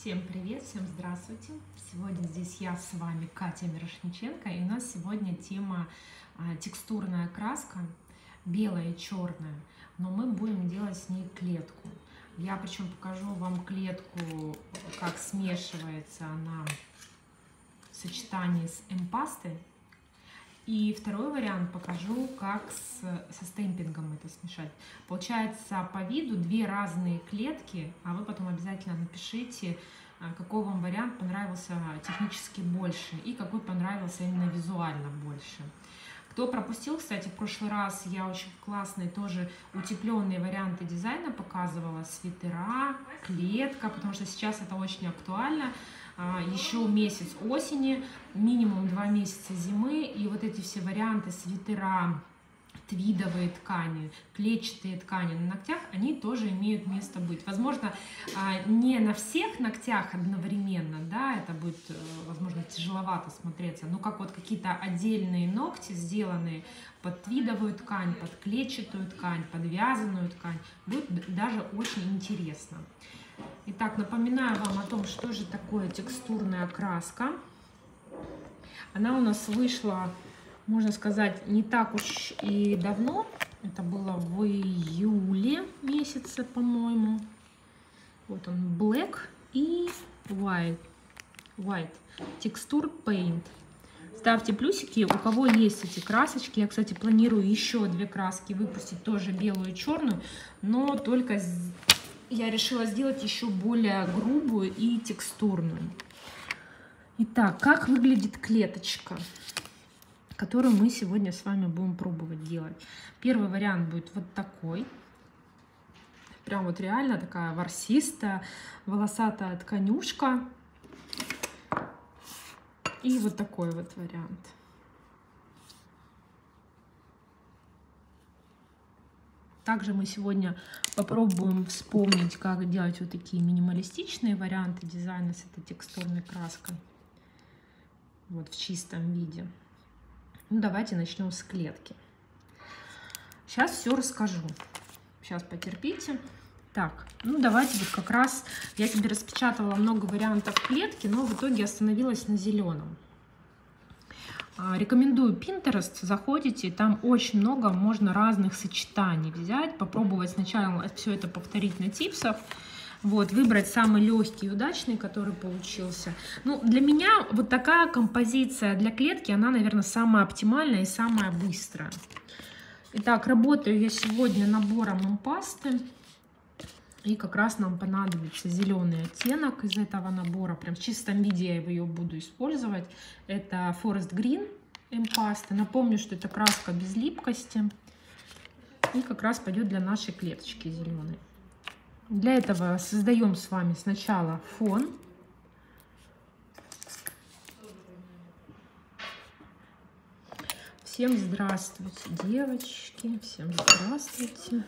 Всем привет, всем здравствуйте! Сегодня здесь я с вами, Катя Мирошниченко, и у нас сегодня тема а, текстурная краска, белая и черная, но мы будем делать с ней клетку. Я причем покажу вам клетку, как смешивается она в сочетании с эмпастой. И второй вариант покажу, как с, со стемпингом это смешать. Получается по виду две разные клетки, а вы потом обязательно напишите, а, какой вам вариант понравился технически больше и какой понравился именно визуально больше. Кто пропустил, кстати, в прошлый раз я очень классные тоже утепленные варианты дизайна показывала. Свитера, клетка, потому что сейчас это очень актуально. А, еще месяц осени, минимум два месяца зимы, и вот эти все варианты свитера, твидовые ткани, клетчатые ткани на ногтях, они тоже имеют место быть. Возможно, а, не на всех ногтях одновременно, да, это будет, э, возможно, тяжеловато смотреться, но как вот какие-то отдельные ногти, сделанные под твидовую ткань, под клетчатую ткань, под вязаную ткань, будет даже очень интересно. Итак, напоминаю вам о том, что же такое текстурная краска. Она у нас вышла, можно сказать, не так уж и давно. Это было в июле месяце, по-моему. Вот он, Black и White. White. Текстур Paint. Ставьте плюсики, у кого есть эти красочки. Я, кстати, планирую еще две краски выпустить, тоже белую и черную, но только я решила сделать еще более грубую и текстурную. Итак, как выглядит клеточка, которую мы сегодня с вами будем пробовать делать. Первый вариант будет вот такой. Прям вот реально такая ворсистая, волосатая тканюшка. И вот такой вот вариант. Также мы сегодня попробуем вспомнить, как делать вот такие минималистичные варианты дизайна с этой текстурной краской. Вот в чистом виде. Ну, давайте начнем с клетки. Сейчас все расскажу. Сейчас потерпите. Так, ну давайте вот как раз я себе распечатала много вариантов клетки, но в итоге остановилась на зеленом. А, рекомендую Pinterest, заходите, там очень много можно разных сочетаний взять, попробовать сначала все это повторить на типсах, вот, выбрать самый легкий и удачный, который получился. Ну, для меня вот такая композиция для клетки, она, наверное, самая оптимальная и самая быстрая. Итак, работаю я сегодня набором пасты. И как раз нам понадобится зеленый оттенок из этого набора. Прям в чистом виде я ее буду использовать. Это Forest Green Эмпаста. Напомню, что это краска без липкости. И как раз пойдет для нашей клеточки зеленой. Для этого создаем с вами сначала фон. Всем здравствуйте, девочки. Всем здравствуйте.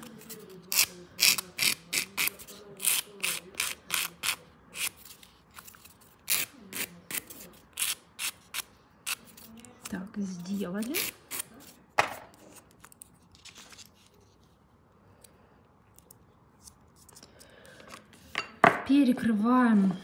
Так, сделали. Перекрываем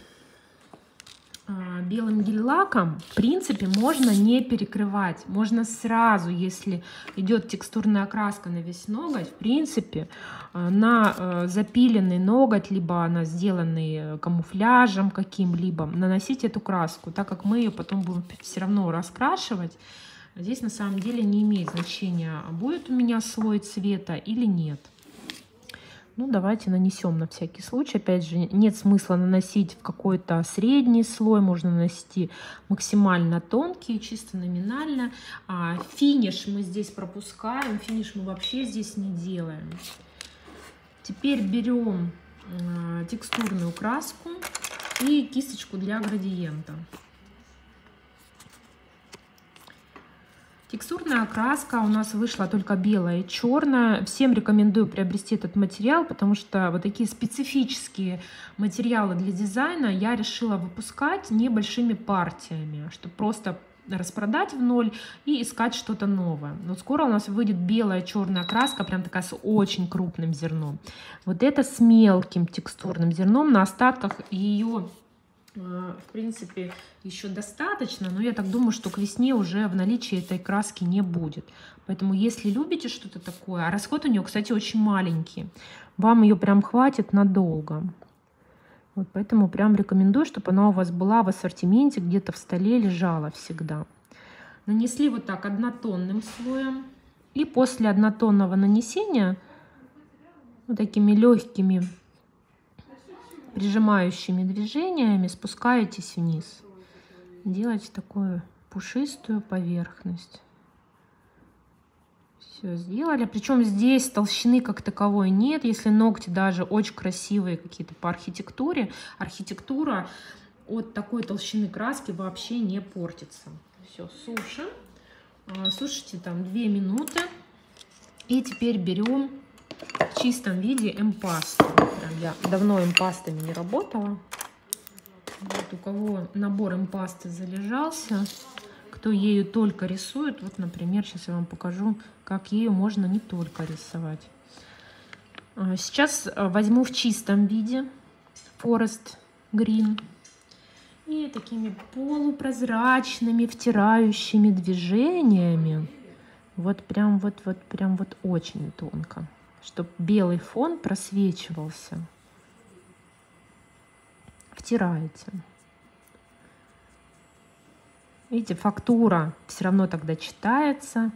белым гель-лаком, в принципе, можно не перекрывать. Можно сразу, если идет текстурная окраска на весь ноготь, в принципе, а, на а, запиленный ноготь, либо на сделанный камуфляжем каким-либо, наносить эту краску, так как мы ее потом будем все равно раскрашивать. Здесь на самом деле не имеет значения, будет у меня слой цвета или нет. Ну, давайте нанесем на всякий случай. Опять же, нет смысла наносить в какой-то средний слой. Можно нанести максимально тонкий, чисто номинально. А финиш мы здесь пропускаем. Финиш мы вообще здесь не делаем. Теперь берем э, текстурную краску и кисточку для градиента. Текстурная окраска у нас вышла только белая и черная. Всем рекомендую приобрести этот материал, потому что вот такие специфические материалы для дизайна я решила выпускать небольшими партиями, чтобы просто распродать в ноль и искать что-то новое. Вот скоро у нас выйдет белая черная краска, прям такая с очень крупным зерном. Вот это с мелким текстурным зерном. На остатках ее в принципе, еще достаточно, но я так думаю, что к весне уже в наличии этой краски не будет. Поэтому, если любите что-то такое, а расход у нее, кстати, очень маленький, вам ее прям хватит надолго. Вот поэтому прям рекомендую, чтобы она у вас была в ассортименте, где-то в столе лежала всегда. Нанесли вот так однотонным слоем. И после однотонного нанесения вот такими легкими прижимающими движениями спускаетесь вниз. Делайте такую пушистую поверхность. Все сделали. Причем здесь толщины как таковой нет. Если ногти даже очень красивые какие-то по архитектуре, архитектура от такой толщины краски вообще не портится. Все, сушим. А, сушите там 2 минуты. И теперь берем в чистом виде эмпасту. Я давно эмпастами не работала. Вот у кого набор эмпасты залежался, кто ею только рисует, вот, например, сейчас я вам покажу, как ею можно не только рисовать. А, сейчас а, возьму в чистом виде Forest Green и такими полупрозрачными втирающими движениями, вот прям вот, вот прям вот очень тонко, чтобы белый фон просвечивался. Втираете. Видите, фактура все равно тогда читается,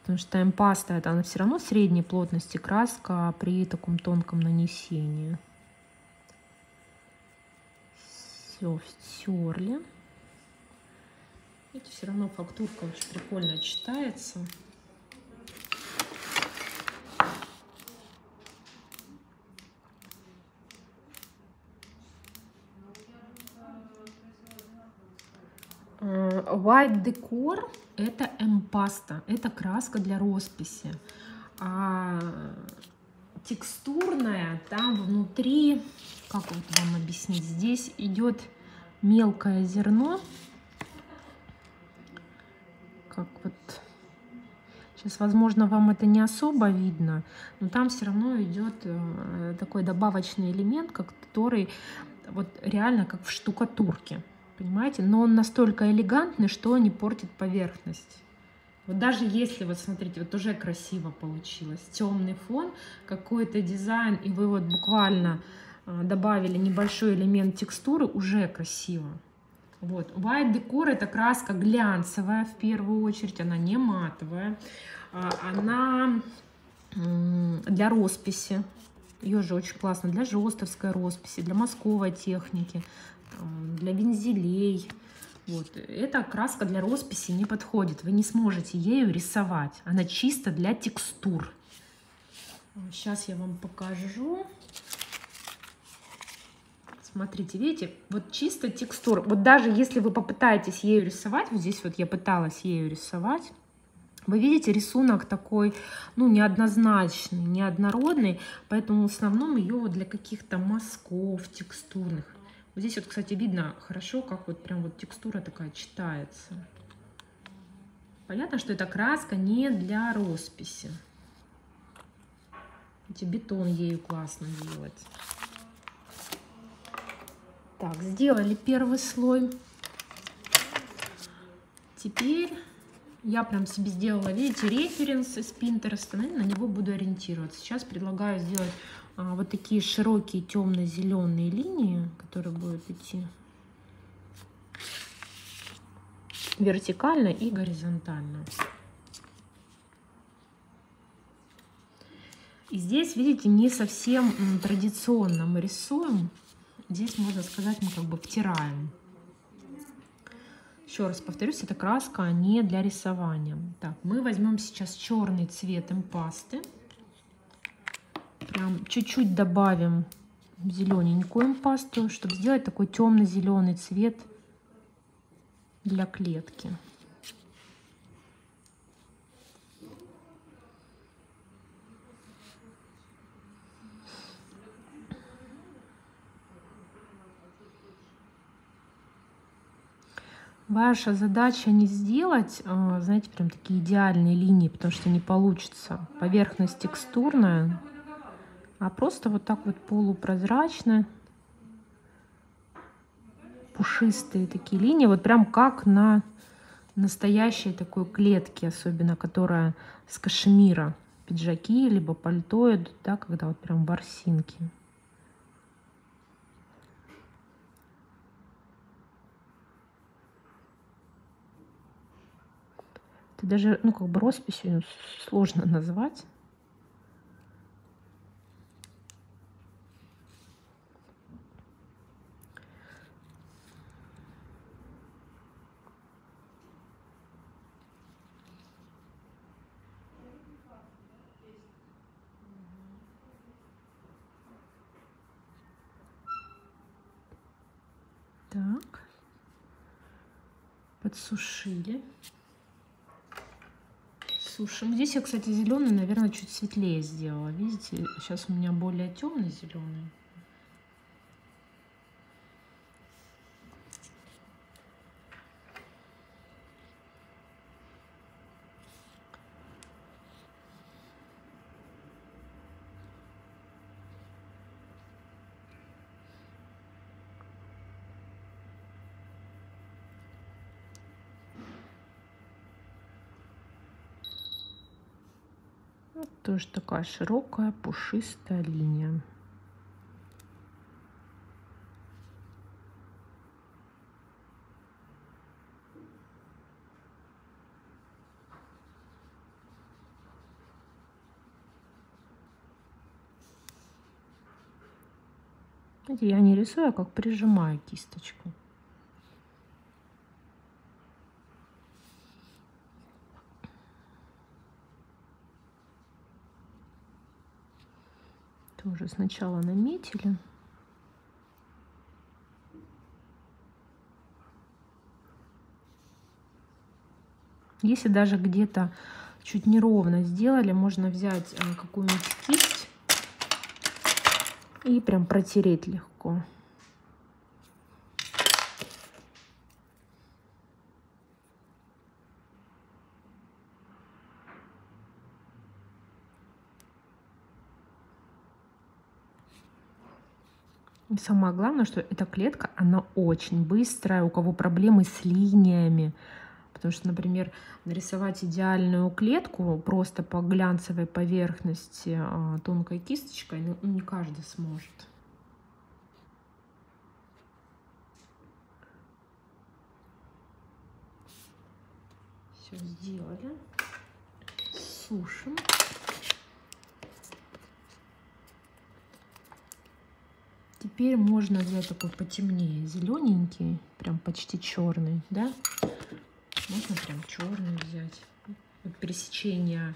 потому что эмпаста это она все равно средней плотности краска при таком тонком нанесении. Все втерли. Видите, все равно фактурка очень прикольно читается. White Decor – это эмпаста, это краска для росписи. А текстурная, там внутри, как вот вам объяснить, здесь идет мелкое зерно, как вот Сейчас, возможно, вам это не особо видно, но там все равно идет э, такой добавочный элемент, который вот реально как в штукатурке понимаете? Но он настолько элегантный, что не портит поверхность. Вот даже если, вот смотрите, вот уже красиво получилось, темный фон, какой-то дизайн, и вы вот буквально а, добавили небольшой элемент текстуры, уже красиво. Вот. White Decor это краска глянцевая в первую очередь, она не матовая. А, она для росписи, ее же очень классно, для жестовской росписи, для мазковой техники для вензелей. Вот. Эта краска для росписи не подходит. Вы не сможете ею рисовать. Она чисто для текстур. Сейчас я вам покажу. Смотрите, видите, вот чисто текстура. Вот даже если вы попытаетесь ею рисовать, вот здесь вот я пыталась ею рисовать, вы видите, рисунок такой, ну, неоднозначный, неоднородный, поэтому в основном ее для каких-то мазков текстурных вот здесь вот, кстати, видно хорошо, как вот прям вот текстура такая читается. Понятно, что эта краска не для росписи. Эти бетон ею классно делать. Так, сделали первый слой. Теперь я прям себе сделала, видите, референс из Pinterest, на него буду ориентироваться. Сейчас предлагаю сделать вот такие широкие темно-зеленые линии, которые будут идти вертикально и горизонтально. И здесь, видите, не совсем традиционно мы рисуем. Здесь, можно сказать, мы как бы втираем. Еще раз повторюсь, эта краска не для рисования. Так, мы возьмем сейчас черный цвет импасты. пасты Прям чуть-чуть добавим зелененькую пасту, чтобы сделать такой темно-зеленый цвет для клетки. Ваша задача не сделать, а, знаете, прям такие идеальные линии, потому что не получится. Поверхность текстурная, а просто вот так вот полупрозрачно пушистые такие линии, вот прям как на настоящей такой клетке, особенно которая с кашемира. Пиджаки, либо пальто идут, да, когда вот прям ворсинки. Это даже, ну, как бы росписью сложно назвать. Так. Подсушили. Сушим. Здесь я, кстати, зеленый, наверное, чуть светлее сделала. Видите, сейчас у меня более темный зеленый. Вот тоже такая широкая пушистая линия. Я не рисую, а как прижимаю кисточку. Тоже сначала наметили. Если даже где-то чуть неровно сделали, можно взять э, какую-нибудь кисть и прям протереть легко. Самое главное, что эта клетка, она очень быстрая, у кого проблемы с линиями. Потому что, например, нарисовать идеальную клетку просто по глянцевой поверхности а, тонкой кисточкой, ну, не каждый сможет. Все сделали. Сушим. Теперь можно взять такой потемнее, зелененький, прям почти черный, да? Можно прям черный взять. Вот пересечение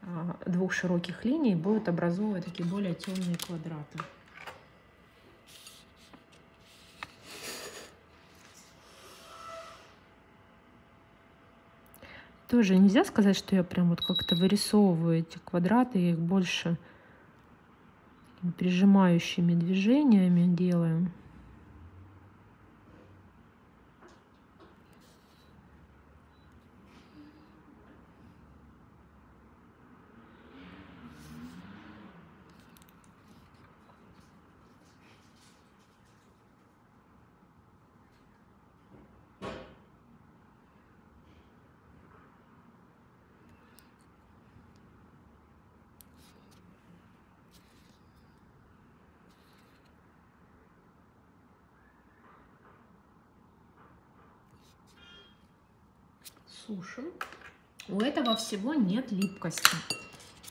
а, двух широких линий будет образовывать такие более темные квадраты. Тоже нельзя сказать, что я прям вот как-то вырисовываю эти квадраты, я их больше прижимающими движениями делаем. Сушим. У этого всего нет липкости.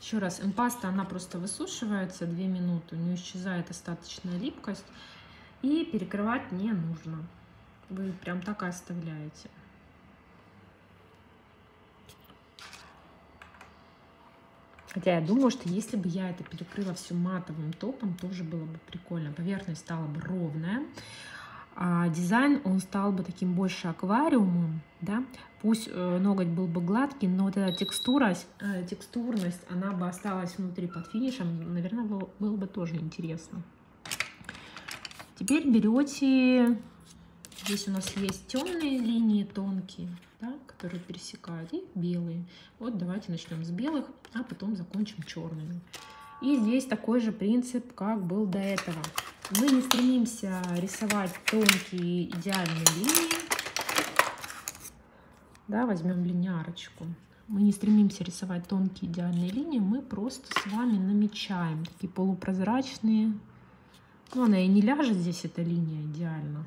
Еще раз, импаста, она просто высушивается 2 минуты, у нее исчезает остаточная липкость. И перекрывать не нужно. Вы прям так и оставляете. Хотя я думаю, что если бы я это перекрыла все матовым топом, тоже было бы прикольно. Поверхность стала бы ровная а дизайн, он стал бы таким больше аквариумом, да, пусть э, ноготь был бы гладкий, но вот эта текстура, э, текстурность, она бы осталась внутри под финишем, наверное, было, было бы тоже интересно. Теперь берете, здесь у нас есть темные линии, тонкие, да, которые пересекают, и белые. Вот давайте начнем с белых, а потом закончим черными. И здесь такой же принцип, как был до этого. Мы не стремимся рисовать тонкие идеальные линии. Да, возьмем линярочку. Мы не стремимся рисовать тонкие идеальные линии, мы просто с вами намечаем такие полупрозрачные. Ну, она и не ляжет здесь, эта линия идеально.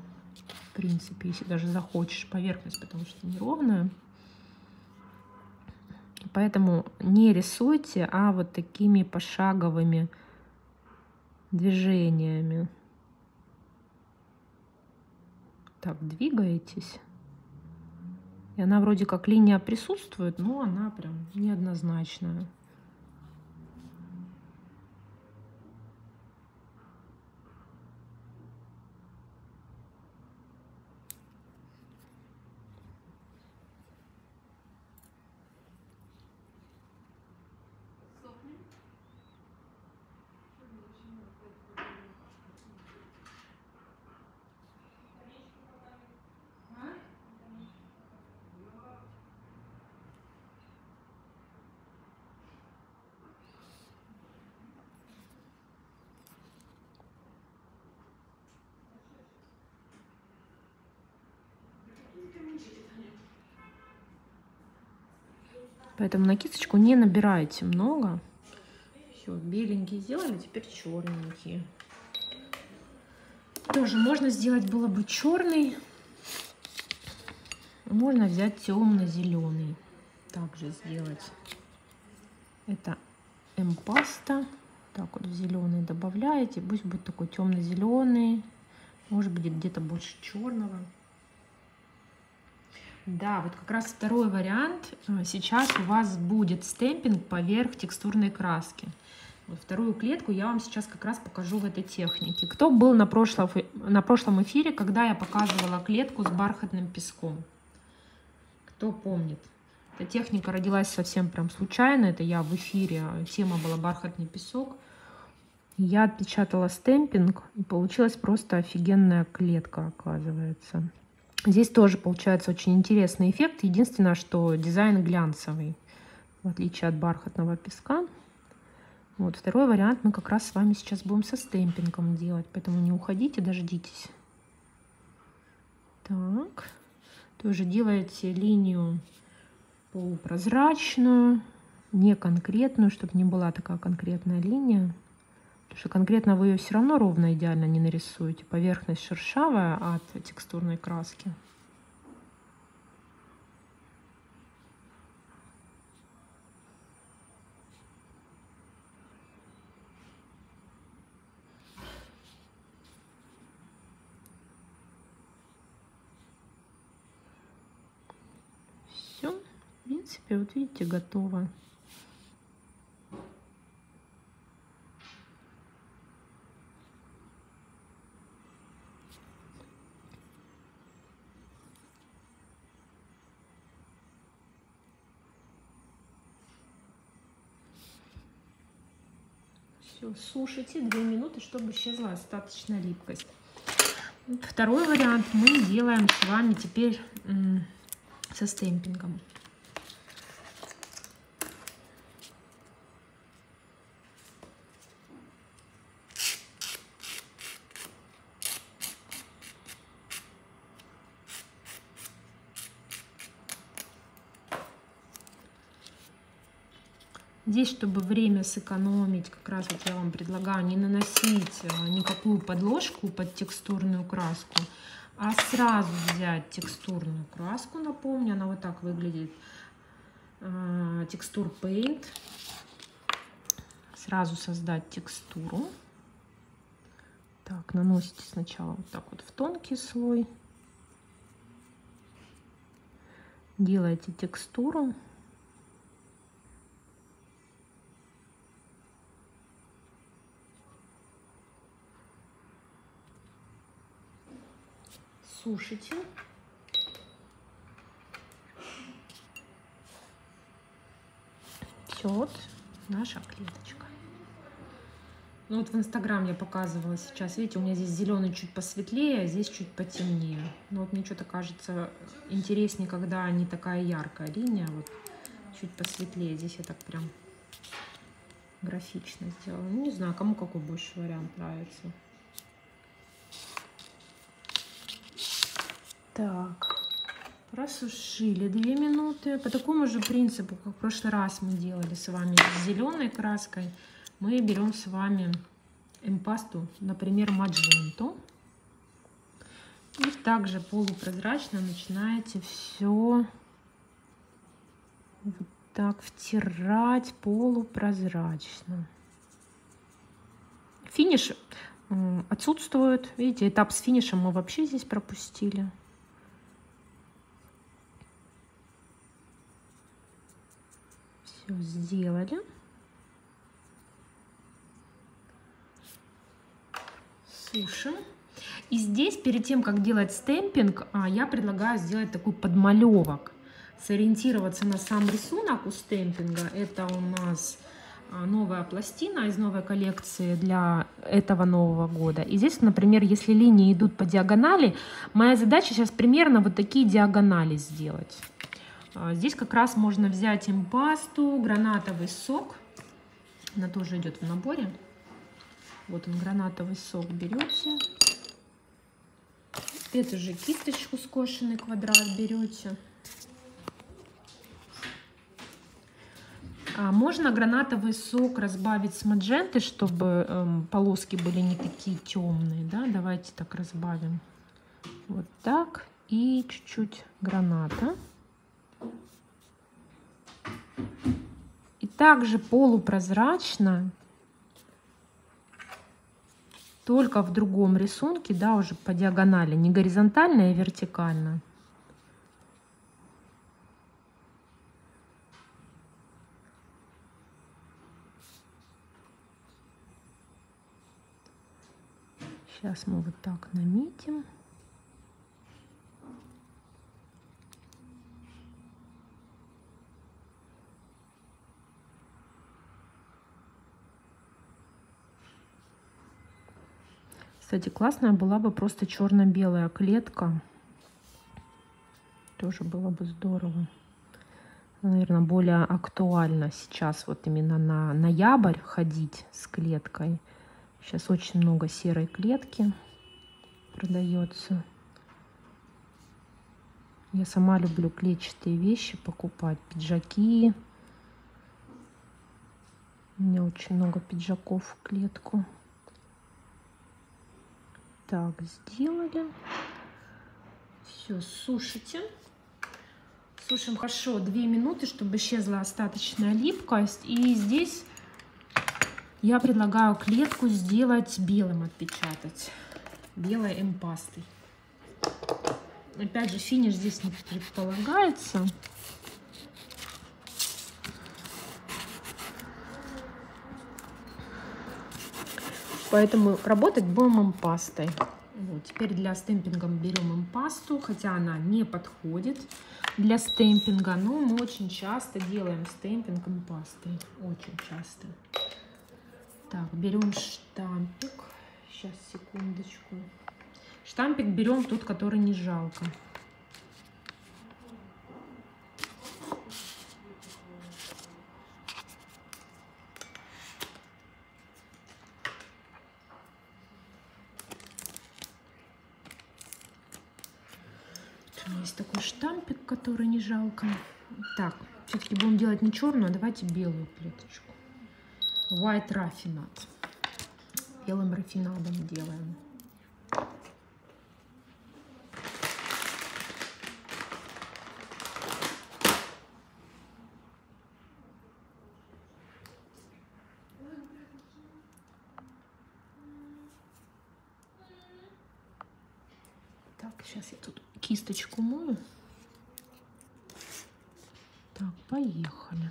В принципе, если даже захочешь поверхность, потому что неровная. Поэтому не рисуйте, а вот такими пошаговыми движениями. Так, двигаетесь. И она вроде как линия присутствует, но она прям неоднозначная. Поэтому на кисточку не набирайте много. Все, беленькие сделали, теперь черненькие. Тоже можно сделать было бы черный. Можно взять темно-зеленый. Также сделать. Это эмпаста. Так вот в зеленый добавляете. Пусть будет такой темно-зеленый. Может быть где-то больше черного. Да, вот как раз второй вариант. Э, сейчас у вас будет стемпинг поверх текстурной краски. Вот вторую клетку я вам сейчас как раз покажу в этой технике. Кто был на прошлом, на прошлом эфире, когда я показывала клетку с бархатным песком? Кто помнит? Эта техника родилась совсем прям случайно. Это я в эфире. Тема была бархатный песок. Я отпечатала стемпинг, и получилась просто офигенная клетка, оказывается. Здесь тоже получается очень интересный эффект. Единственное, что дизайн глянцевый, в отличие от бархатного песка. Вот второй вариант мы как раз с вами сейчас будем со стемпингом делать, поэтому не уходите, дождитесь. Так, тоже делаете линию полупрозрачную, не конкретную, чтобы не была такая конкретная линия. Потому что конкретно вы ее все равно ровно идеально не нарисуете. Поверхность шершавая от текстурной краски. Все, в принципе, вот видите, готово. Все, сушите 2 минуты, чтобы исчезла остаточная липкость. Второй вариант мы делаем с вами теперь со стемпингом. Здесь, чтобы время сэкономить, как раз вот я вам предлагаю не наносить э, никакую подложку под текстурную краску, а сразу взять текстурную краску, напомню, она вот так выглядит, э, текстур Paint, сразу создать текстуру. Так, наносите сначала вот так вот в тонкий слой, делаете текстуру. Сушите. Вот наша клеточка. Ну вот в Инстаграм я показывала сейчас. Видите, у меня здесь зеленый чуть посветлее, а здесь чуть потемнее. Но вот мне что-то кажется интереснее, когда не такая яркая линия. Вот чуть посветлее. Здесь я так прям графично сделала. Ну, не знаю, кому какой больше вариант нравится. Так, просушили 2 минуты. По такому же принципу, как в прошлый раз мы делали с вами с зеленой краской, мы берем с вами эмпасту, например, мадженту. И также полупрозрачно начинаете все вот так втирать полупрозрачно. Финиш отсутствует. Видите, этап с финишем мы вообще здесь пропустили. Все сделали. Сушим. И здесь, перед тем, как делать стемпинг, а, я предлагаю сделать такой подмалевок. Сориентироваться на сам рисунок у стемпинга. Это у нас а, новая пластина из новой коллекции для этого нового года. И здесь, например, если линии идут по диагонали, моя задача сейчас примерно вот такие диагонали сделать. А, здесь как раз можно взять импасту, гранатовый сок. Она тоже идет в наборе. Вот он, гранатовый сок берете. Эту же кисточку скошенный квадрат берете. А можно гранатовый сок разбавить с маджентой, чтобы эм, полоски были не такие темные. Да? Давайте так разбавим. Вот так. И чуть-чуть граната. И также полупрозрачно, только в другом рисунке, да, уже по диагонали, не горизонтально, а вертикально. Сейчас мы вот так наметим. Кстати, классная была бы просто черно-белая клетка. Тоже было бы здорово. Наверное, более актуально сейчас вот именно на ноябрь ходить с клеткой. Сейчас очень много серой клетки продается. Я сама люблю клетчатые вещи покупать, пиджаки. У меня очень много пиджаков в клетку. Так, сделали. Все, сушите. Сушим хорошо 2 минуты, чтобы исчезла остаточная липкость. И здесь я предлагаю клетку сделать белым, отпечатать. Белой эмпастой. Опять же, финиш здесь не предполагается. Поэтому работать будем импастой. Вот, теперь для стемпинга берем импасту, хотя она не подходит для стемпинга, но мы очень часто делаем стемпинг импастой. Очень часто. Так, берем штампик. Сейчас, секундочку. Штампик берем тот, который не жалко. Есть такой штампик, жалко. Так, все-таки будем делать не черную, а давайте белую клеточку. White рафинат. Белым рафинадом делаем. Сейчас я тут кисточку мою. Так, поехали.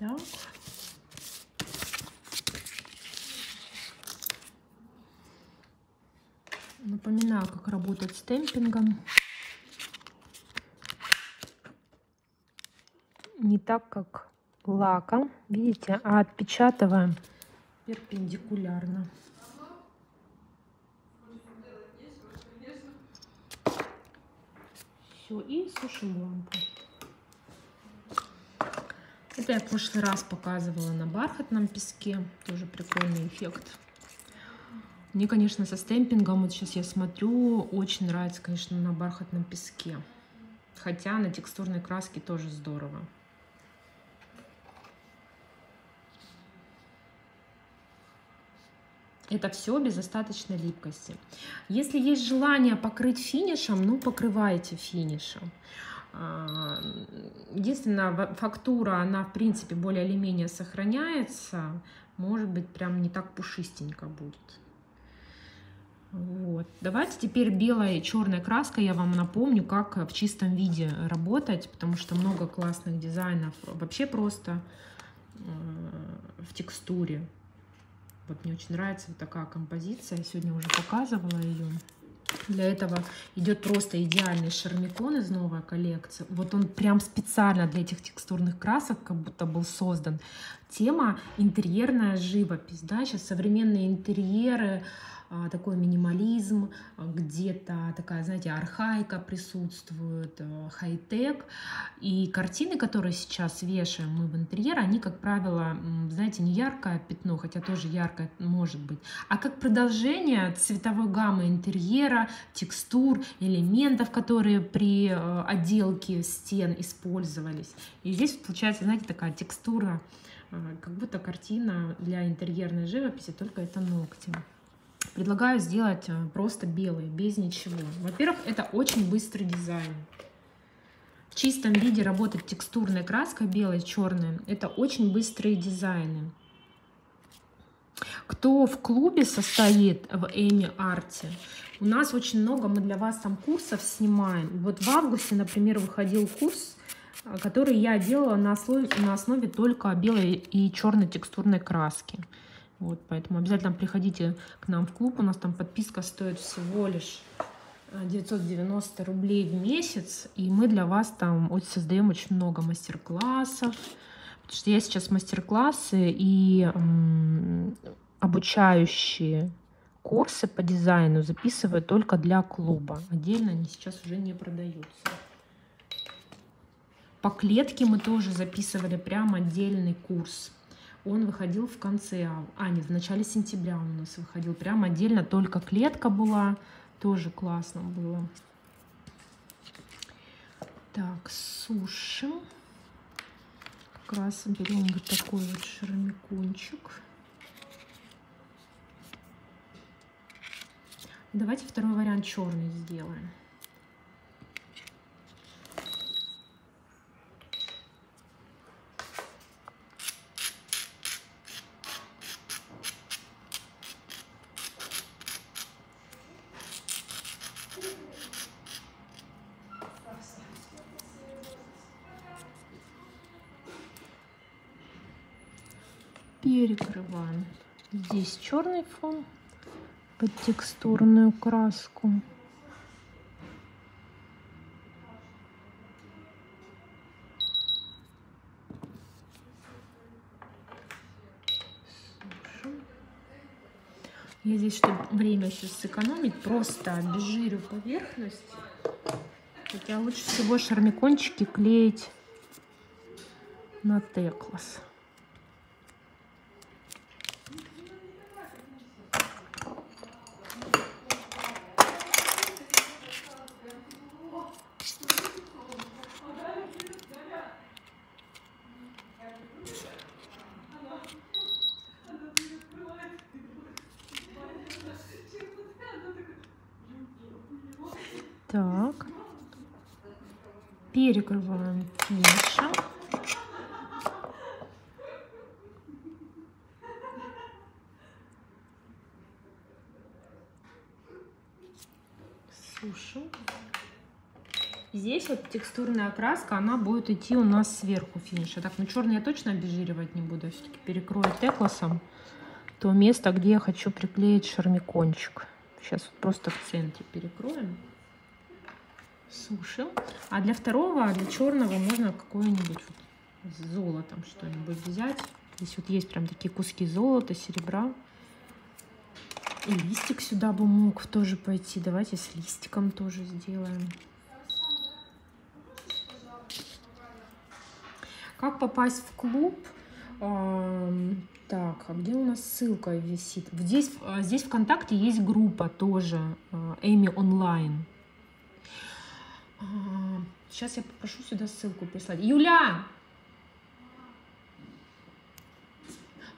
Так. Напоминаю, как работать с темпингом. Не так, как лаком, видите, а отпечатываем перпендикулярно. Все, и сушим лампу. Это я в прошлый раз показывала на бархатном песке. Тоже прикольный эффект. Мне, конечно, со стемпингом, вот сейчас я смотрю, очень нравится, конечно, на бархатном песке. Хотя на текстурной краске тоже здорово. Это все без остаточной липкости. Если есть желание покрыть финишем, ну покрывайте финишем. А, единственное, фактура, она в принципе более или менее сохраняется. Может быть, прям не так пушистенько будет. Вот. Давайте теперь белая и черная краска, я вам напомню, как в чистом виде работать, потому что много классных дизайнов вообще просто э, в текстуре. Вот мне очень нравится вот такая композиция, я сегодня уже показывала ее. Для этого идет просто идеальный шармикон из новой коллекции. Вот он прям специально для этих текстурных красок как будто был создан. Тема интерьерная живопись. Да? Сейчас современные интерьеры, такой минимализм, а, где-то такая, знаете, архаика присутствует, а, хай-тек. И картины, которые сейчас вешаем мы в интерьер, они, как правило, знаете, не яркое пятно, хотя тоже яркое может быть, а как продолжение цветовой гаммы интерьера, текстур, элементов, которые при отделке стен использовались. И здесь получается, знаете, такая текстура, как будто картина для интерьерной живописи, только это ногти предлагаю сделать э, просто белый, без ничего. Во-первых, это очень быстрый дизайн. В чистом виде работать текстурной краской белой, черной, это очень быстрые дизайны. Кто в клубе состоит в Эми Арте, у нас очень много, мы для вас там курсов снимаем. Вот в августе, например, выходил курс, э, который я делала на основе, на основе только белой и черной текстурной краски. Вот, поэтому обязательно приходите к нам в клуб. У нас там подписка стоит всего лишь 990 э, рублей в месяц. И мы для вас там создаем очень много мастер-классов. Потому что я сейчас мастер-классы и обучающие курсы по дизайну записываю только для клуба. Отдельно они сейчас уже не продаются. По клетке мы тоже записывали прям отдельный курс он выходил в конце, а нет, в начале сентября он у нас выходил. Прям отдельно только клетка была, тоже классно было. Так, сушим. Как раз берем вот такой вот шаромикончик. Давайте второй вариант черный сделаем. Перекрываем. Здесь черный фон под текстурную краску. Я здесь, чтобы время сейчас сэкономить, просто обезжирю поверхность. Хотя лучше всего шармикончики клеить на теклас. Так. Перекрываем финишем. Сушим. Здесь вот текстурная окраска, она будет идти у нас сверху финиша. Так, ну черный я точно обезжиривать не буду. Все-таки перекрою текласом то место, где я хочу приклеить шармикончик. Сейчас вот просто в центре перекроем сушим. А для второго, а для черного можно какое-нибудь вот с золотом что-нибудь взять. Здесь вот есть прям такие куски золота, серебра. И листик сюда бы мог тоже пойти. Давайте с листиком тоже сделаем. Как попасть в клуб? Так, а где у нас ссылка висит? Здесь, а, здесь ВКонтакте есть группа тоже, а, Эми онлайн. Сейчас я попрошу сюда ссылку прислать. Юля!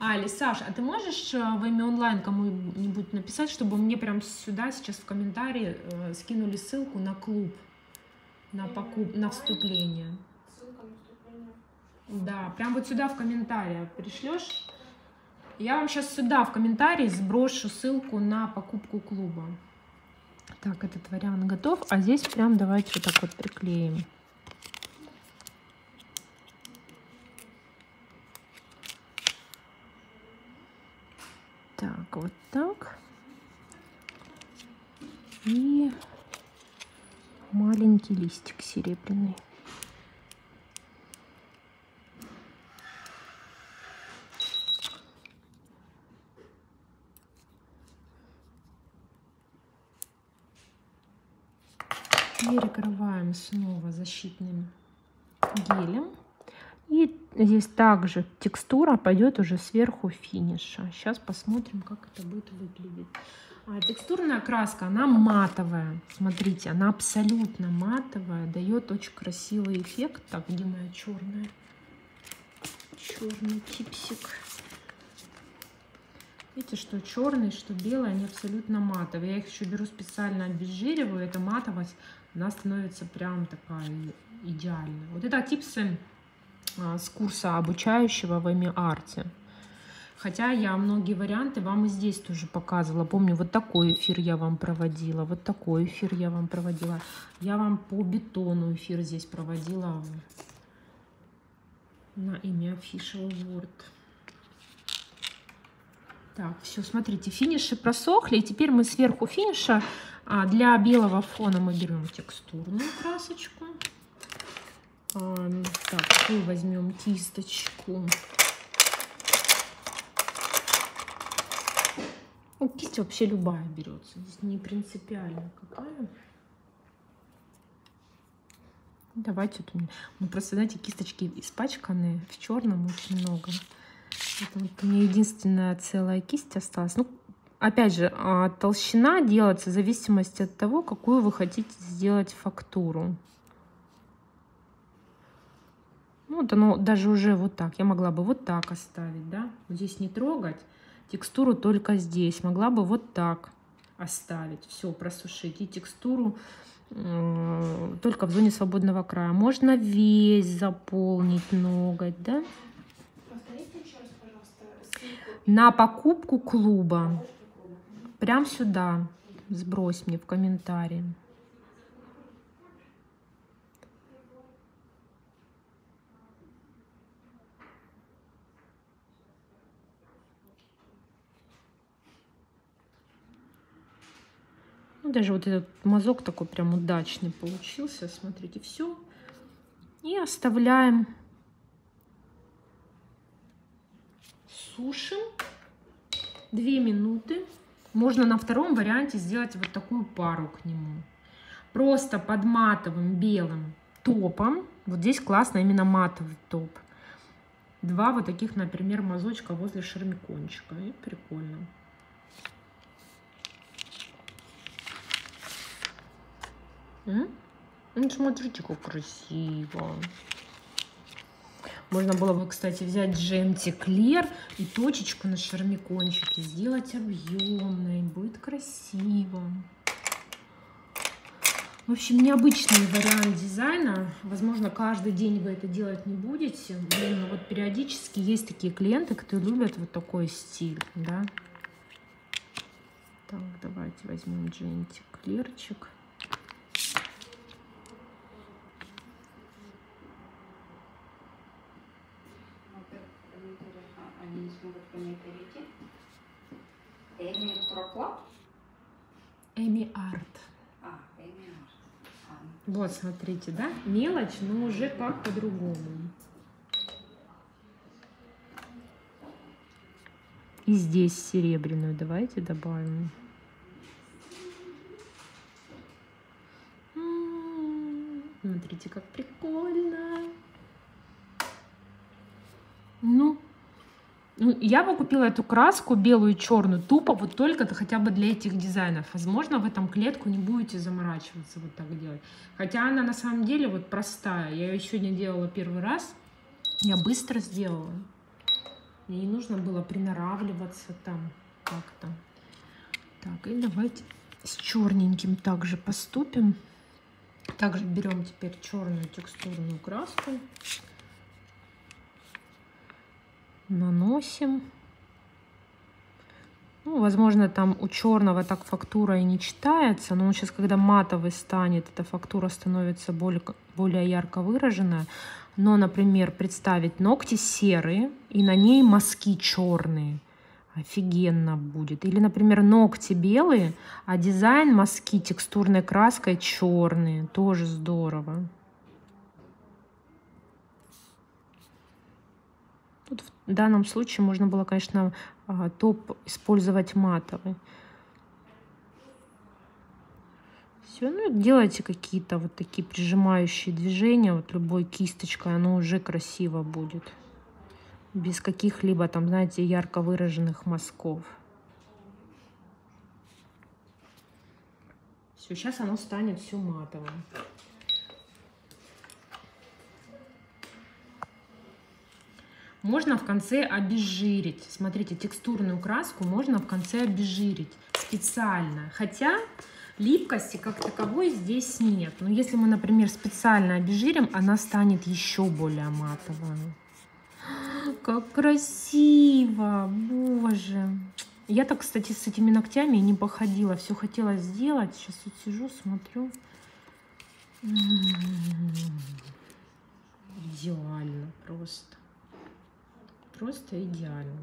А, или Саша, а ты можешь в Эми онлайн кому-нибудь написать, чтобы мне прям сюда сейчас в комментарии э, скинули ссылку на клуб, на, покуп... на вступление? Ссылка на вступление? Да, прям вот сюда в комментариях пришлешь. Я вам сейчас сюда в комментарии сброшу ссылку на покупку клуба. Так, этот вариант готов. А здесь прям давайте вот так вот приклеим. Так, вот так. И маленький листик серебряный. Перекрываем снова защитным гелем. И здесь также текстура пойдет уже сверху финиша. Сейчас посмотрим, как это будет выглядеть. А текстурная краска, она матовая. Смотрите, она абсолютно матовая. Дает очень красивый эффект. Так, где моя черная? Черный типсик. Видите, что черный, что белый, они абсолютно матовые. Я их еще беру специально обезжириваю. Эта матовость она становится прям такая идеальная. Вот это типсы а, с курса обучающего в эми-арте. Хотя я многие варианты вам и здесь тоже показывала. Помню, вот такой эфир я вам проводила, вот такой эфир я вам проводила. Я вам по бетону эфир здесь проводила на имя Official Word. Так, все, смотрите, финиши просохли. И теперь мы сверху финиша а для белого фона мы берем текстурную красочку. А, так, мы возьмем кисточку. Ну, кисть вообще любая берется. Здесь не принципиально какая. Давайте вот меня. Ну, просто, знаете, кисточки испачканные. В черном очень много. Это вот у меня единственная целая кисть осталась. Ну, Опять же, а, толщина делается в зависимости от того, какую вы хотите сделать фактуру. Ну, вот оно даже уже вот так. Я могла бы вот так оставить, да? Здесь не трогать. Текстуру только здесь. Могла бы вот так оставить. Все, просушить. И текстуру э, только в зоне свободного края. Можно весь заполнить ноготь, да? На покупку клуба прям сюда сбрось мне в комментарии. Ну, даже вот этот мазок такой прям удачный получился. Смотрите, все. И оставляем. Сушим. Две минуты. Можно на втором варианте сделать вот такую пару к нему. Просто под матовым белым топом. Вот здесь классно именно матовый топ. Два вот таких, например, мазочка возле шармикончика. И прикольно. М? Ну, смотрите, как красиво. Можно было бы, кстати, взять джемтик Клер и точечку на шармикончике сделать объемной. Будет красиво. В общем, необычный вариант дизайна. Возможно, каждый день вы это делать не будете. Но вот периодически есть такие клиенты, которые любят вот такой стиль, да. Так, давайте возьмем джентик, клерчик. Эми Проклаб? Эми Арт. А, Эми Арт. А. Вот, смотрите, да? Мелочь, но уже как по-другому. И здесь серебряную давайте добавим. М-м-м. Смотрите, как прикольно. Ну, ну, я бы купила эту краску белую и черную тупо вот только хотя бы для этих дизайнов. Возможно, в этом клетку не будете заморачиваться вот так делать. Хотя она на самом деле вот простая. Я ее сегодня делала первый раз. Я быстро сделала. Мне не нужно было приноравливаться там как-то. Так, и давайте с черненьким также поступим. Также берем теперь черную текстурную краску наносим. Ну, возможно, там у черного так фактура и не читается, но сейчас, когда матовый станет, эта фактура становится более, более ярко выраженная. Но, например, представить ногти серые и на ней мазки черные. Офигенно будет. Или, например, ногти белые, а дизайн мазки текстурной краской черные. Тоже здорово. В данном случае можно было, конечно, а, топ использовать матовый. Все, ну делайте какие-то вот такие прижимающие движения, вот любой кисточкой, оно уже красиво будет. Без каких-либо там, знаете, ярко выраженных мазков. Все, сейчас оно станет все матовым. Можно в конце обезжирить. Смотрите, текстурную краску можно в конце обезжирить специально. Хотя липкости как таковой здесь нет. Но если мы, например, специально обезжирим, она станет еще более матовой. Как красиво! Боже! Я так, кстати, с этими ногтями не походила. Все хотела сделать. Сейчас вот сижу, смотрю. Идеально просто просто идеально.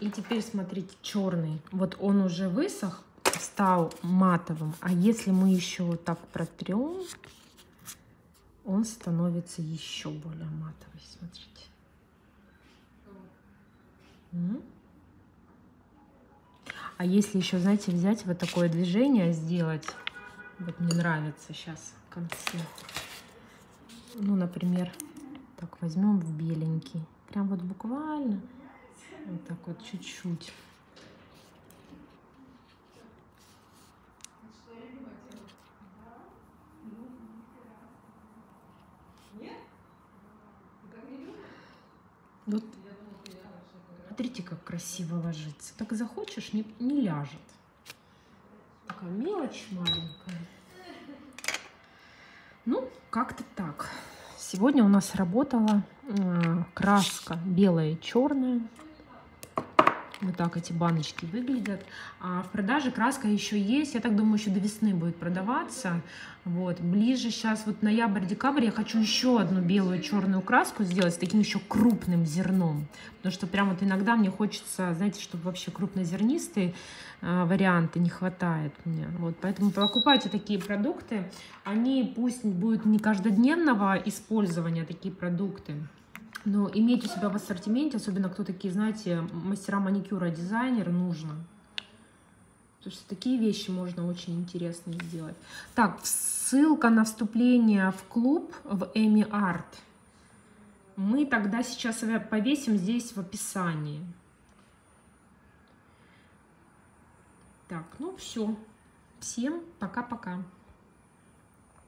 И теперь смотрите, черный. Вот он уже высох, стал матовым. А если мы еще вот так протрем, он становится еще более матовый. Смотрите. А если еще, знаете, взять вот такое движение, сделать, вот мне нравится сейчас в. Ну, например, так возьмем в беленький. Прям вот буквально вот так вот чуть-чуть. Вот смотрите, как красиво ложится. Так захочешь, не, не ляжет. Такая мелочь маленькая. Ну, как-то так. Сегодня у нас работала э, краска белая и черная. Вот так эти баночки выглядят. А в продаже краска еще есть. Я так думаю, еще до весны будет продаваться. Вот. Ближе сейчас, вот ноябрь-декабрь, я хочу еще одну белую черную краску сделать с таким еще крупным зерном. Потому что прям вот иногда мне хочется, знаете, чтобы вообще крупнозернистые э, варианты не хватает мне. Вот. Поэтому покупайте такие продукты. Они пусть будут не каждодневного использования, такие продукты. Но иметь у себя в ассортименте, особенно кто такие, знаете, мастера маникюра, дизайнеры, нужно. То есть такие вещи можно очень интересно сделать. Так, ссылка на вступление в клуб в Эми Арт. Мы тогда сейчас повесим здесь в описании. Так, ну все. Всем пока-пока.